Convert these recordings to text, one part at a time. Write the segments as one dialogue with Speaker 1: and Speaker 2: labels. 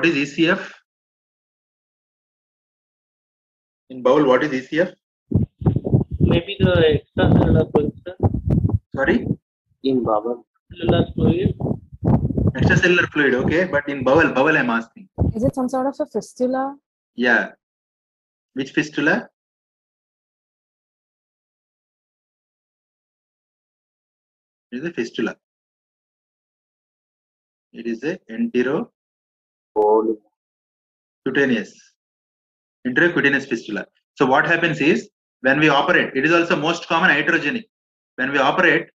Speaker 1: What is ECF? In bowel, what is ECF?
Speaker 2: Maybe the extracellular fluid, sir.
Speaker 1: Sorry,
Speaker 3: In bowel.
Speaker 2: Cellular fluid.
Speaker 1: extracellular fluid. Okay, but in bowel, bowel, I'm asking.
Speaker 4: Is it some sort of a fistula?
Speaker 1: Yeah. Which fistula? It is a fistula. It is a enterocutaneous. Enterocutaneous fistula. So what happens is when we operate, it is also most common iatrogenic. When we operate,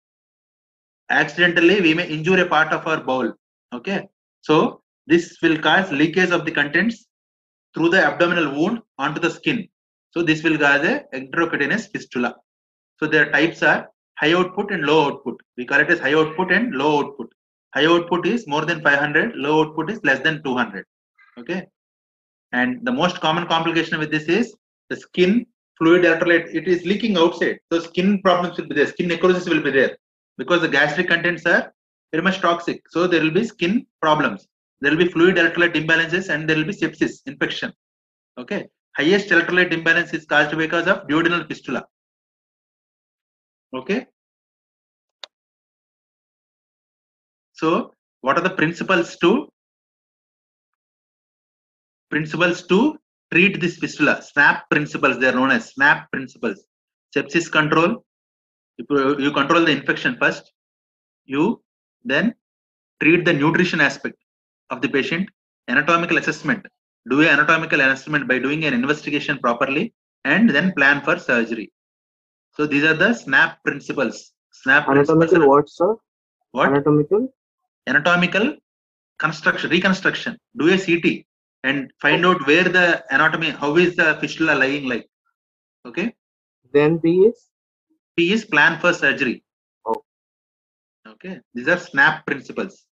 Speaker 1: accidentally we may injure a part of our bowel. Okay. So this will cause leakage of the contents through the abdominal wound onto the skin. So this will cause a enterocutaneous fistula. So their types are high output and low output. We call it as high output and low output. High output is more than 500, low output is less than 200. Okay. And the most common complication with this is the skin fluid electrolyte. It is leaking outside. So skin problems will be there. Skin necrosis will be there because the gastric contents are very much toxic. So there will be skin problems. There will be fluid electrolyte imbalances and there will be sepsis, infection. Okay. Highest electrolyte imbalance is caused because of duodenal fistula. Okay. So, what are the principles to principles to treat this fistula? SNAP principles. They are known as SNAP principles. Sepsis control. You, you control the infection first. You then treat the nutrition aspect of the patient. Anatomical assessment. Do an anatomical assessment by doing an investigation properly, and then plan for surgery. So these are the SNAP principles. SNAP
Speaker 3: Anatomical
Speaker 1: principles.
Speaker 3: what, sir?
Speaker 1: What?
Speaker 3: Anatomical?
Speaker 1: Anatomical construction reconstruction do a ct and find out where the anatomy how is the fistula lying like okay?
Speaker 3: Then P is?
Speaker 1: p is plan for surgery.
Speaker 3: Oh.
Speaker 1: okay these are snap principles.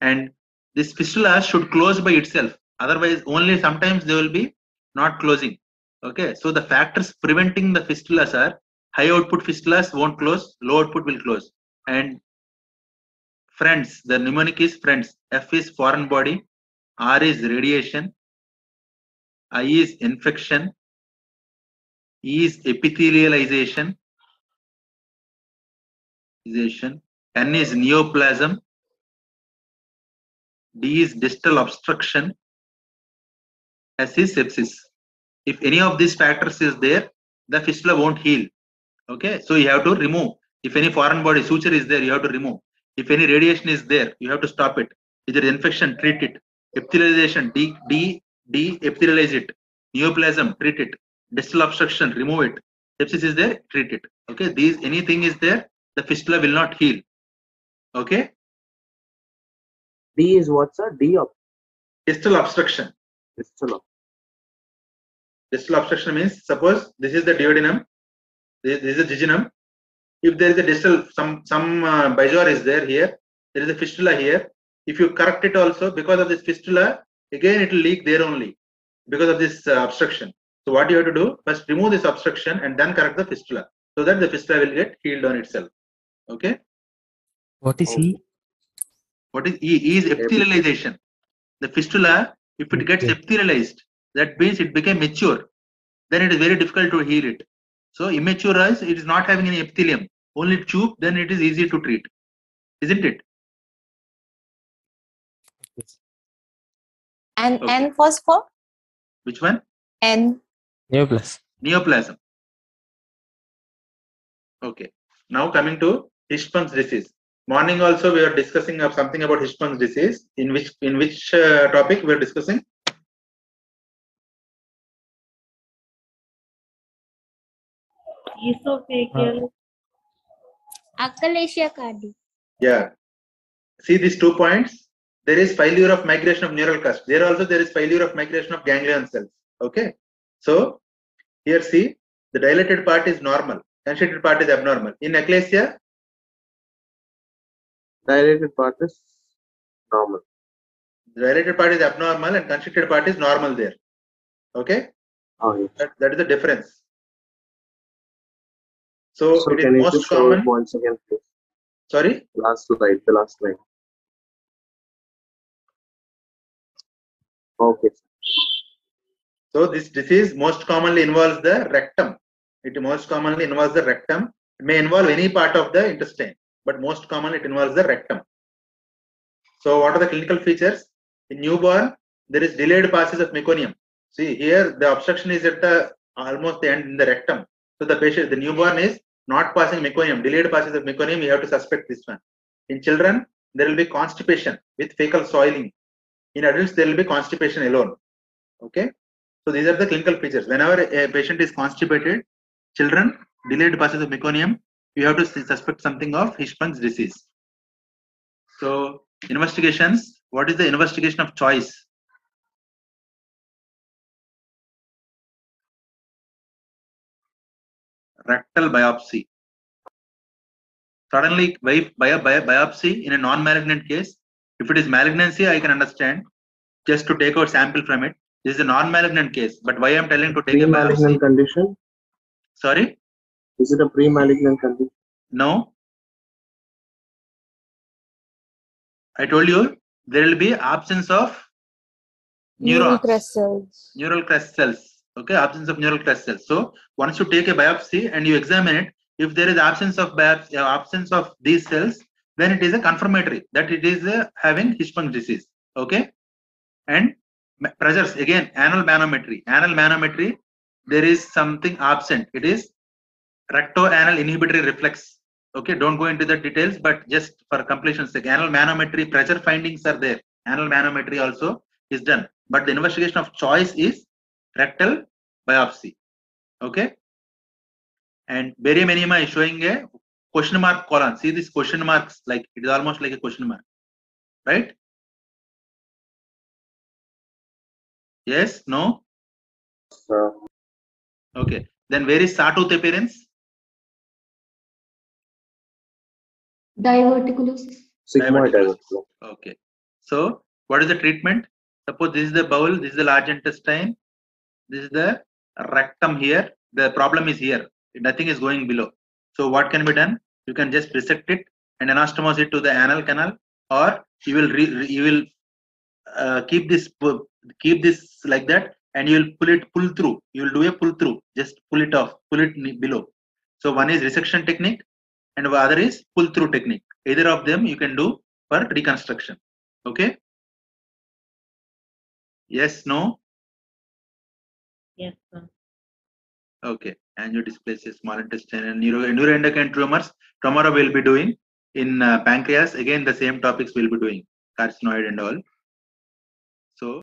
Speaker 1: And this fistula should close by itself. Otherwise only sometimes they will be not closing. Okay so the factors preventing the fistulas are high output fistulas won't close low output will close. And friends. The mnemonic is friends. F is foreign body. R is radiation. I is infection. E is epithelialization. N is neoplasm. D is distal obstruction. S is sepsis. If any of these factors is there the fistula won't heal. Okay? So you have to remove. If any foreign body suture is there you have to remove if any radiation is there you have to stop it. If there is infection treat it. Epithelialization d d d epithelialize it. Neoplasm treat it. Distal obstruction remove it. Sepsis is there treat it. Okay these anything is there the fistula will not heal. Okay?
Speaker 3: D is what, sir? D of?
Speaker 1: Distal obstruction.
Speaker 3: Fistula.
Speaker 1: distal obstruction means suppose this is the duodenum this, this is the jejunum if there is a distal some some uh, is there here there is a fistula here. If you correct it also because of this fistula again it will leak there only because of this uh, obstruction. So what you have to do first remove this obstruction and then correct the fistula so that the fistula will get healed on itself. Okay?
Speaker 5: What is E?
Speaker 1: what is e, e is epithelialization. The fistula if it gets
Speaker 5: Okay.
Speaker 1: epithelialized that means it became mature. Then it is very difficult to heal it so immature eyes, it is not having any epithelium. Only tube then it is easy to treat. Isn't it?
Speaker 4: And
Speaker 1: Okay.
Speaker 4: N was for?
Speaker 1: Which one?
Speaker 4: N.
Speaker 5: Neoplasm.
Speaker 1: neoplasm. Okay. Now coming to Hirschsprung's disease. Morning also we are discussing of something about Hirschsprung's disease in which in which uh, topic we are discussing
Speaker 2: Esophageal.
Speaker 6: Achalasia cardia.
Speaker 1: Yeah. See these two points. There is failure of migration of neural crest. There also there is failure of migration of ganglion cells. Okay. So here see the dilated part is normal, constricted part is abnormal. In achalasia,
Speaker 3: Dilated part is normal.
Speaker 1: the dilated part is abnormal and constricted part is normal there. Okay.
Speaker 3: Oh, yes.
Speaker 1: That, that is the difference. So,
Speaker 3: So
Speaker 1: it is
Speaker 3: can you
Speaker 1: most common.
Speaker 3: once again, please?
Speaker 1: Sorry.
Speaker 3: Last slide, the last slide. Okay.
Speaker 1: So this disease most commonly involves the rectum. It most commonly involves the rectum. It may involve any part of the intestine, but most commonly it involves the rectum. So what are the clinical features? In newborn, there is delayed passage of meconium. See here, the obstruction is at the almost the end in the rectum. So the patient, the newborn is not passing meconium, delayed passage of meconium. You have to suspect this one. In children, there will be constipation with fecal soiling. In adults, there will be constipation alone. Okay. So these are the clinical features. Whenever a patient is constipated, children, delayed passage of meconium, you have to suspect something of Hirschsprung's disease. So investigations, what is the investigation of choice? Rectal biopsy. Suddenly, by, by a bi- biopsy in a non-malignant case, if it is malignancy, I can understand just to take out sample from it. This is a non-malignant case, but why I'm telling to take a biopsy?
Speaker 3: Pre-malignant condition?
Speaker 1: Sorry,
Speaker 3: Is it a pre-malignant condition?
Speaker 1: no. I told you there will be absence of
Speaker 4: Neural crest cells.
Speaker 1: neural crest cells. Okay, absence of neural cells. So once you take a biopsy and you examine it, if there is absence of biopsy, uh, absence of these cells, then it is a confirmatory that it is uh, having Hirschsprung disease. Okay, and pressures again anal manometry. Anal manometry, there is something absent. It is recto-anal inhibitory reflex. Okay, don't go into the details, but just for completion's sake, anal manometry pressure findings are there. Anal manometry also is done, but the investigation of choice is rectal biopsy. Okay, and barium enema is showing a question mark colon. See these question marks, like it is almost like a question mark, right? Yes, no,
Speaker 3: Uh,
Speaker 1: okay. Then where is sawtooth appearance?
Speaker 6: Diverticulosis.
Speaker 3: sigmoid
Speaker 1: Diverticulosis.
Speaker 3: diverticulosis.
Speaker 1: Okay. So what is the treatment? Suppose this is the bowel, this is the large intestine, this is the rectum here. The problem is here. Nothing is going below. So what can be done? You can just resect it and anastomose it to the anal canal, or you will re, re- you will uh, keep this keep this like that, and you will pull it pull through. You will do a pull through. Just pull it off, pull it below. So one is resection technique, and the other is pull through technique. Either of them you can do for reconstruction. Okay. Yes, no.
Speaker 2: Yes, sir.
Speaker 1: Okay. Angiodysplasia, small intestine, and neuro, neuroendocrine tumors. Tomorrow we'll be doing in uh, pancreas. Again, the same topics we'll be doing carcinoid and all. So.